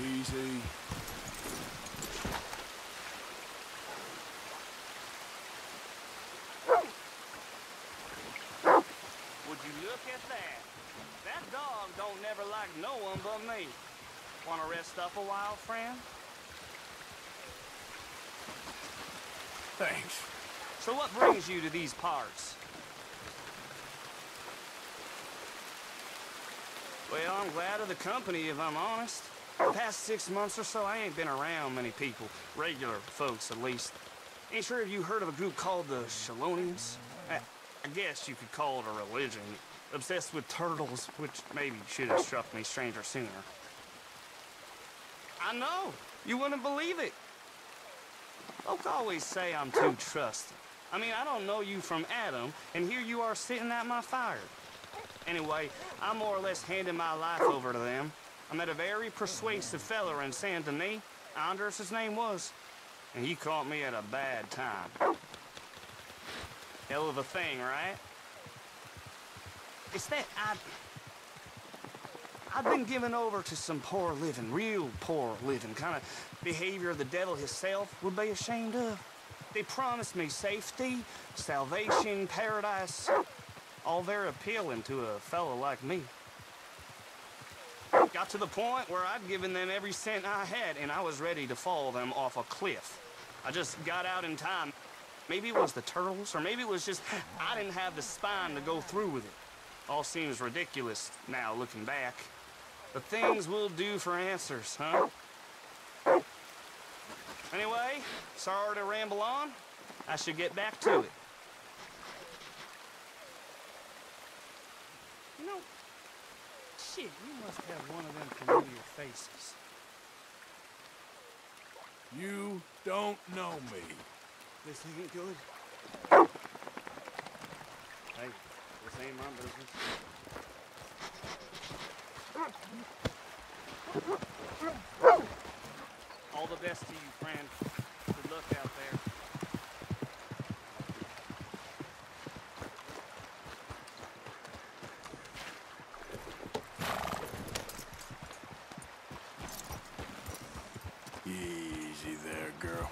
Easy. Would you look at that? That dog don't never like no one but me. Wanna rest up a while, friend? Thanks. So what brings you to these parts? Well, I'm glad of the company, if I'm honest. The past six months or so, I ain't been around many people. Regular folks, at least. Ain't sure if you heard of a group called the Chelonians? I, I guess you could call it a religion. Obsessed with turtles, which maybe should have struck me stranger sooner. I know. You wouldn't believe it. Folk always say I'm too trusting. I mean, I don't know you from Adam, and here you are sitting at my fire. Anyway, I'm more or less handing my life over to them. I met a very persuasive feller in Saint Denis. Andres, his name was. And he caught me at a bad time. Hell of a thing, right? It's that I... I've been given over to some poor living, real poor living, kind of behavior the devil himself would be ashamed of. They promised me safety, salvation, paradise, all very appealing to a fellow like me. Got to the point where I'd given them every cent I had, and I was ready to fall them off a cliff. I just got out in time. Maybe it was the turtles, or maybe it was just I didn't have the spine to go through with it. All seems ridiculous now, looking back. But things we'll do for answers, huh? Anyway, sorry to ramble on. I should get back to it. You know, shit, you must have one of them familiar faces. You don't know me. This ain't good. Hey, this ain't my business. All the best to you, friend. Good luck out there. Easy there, girl.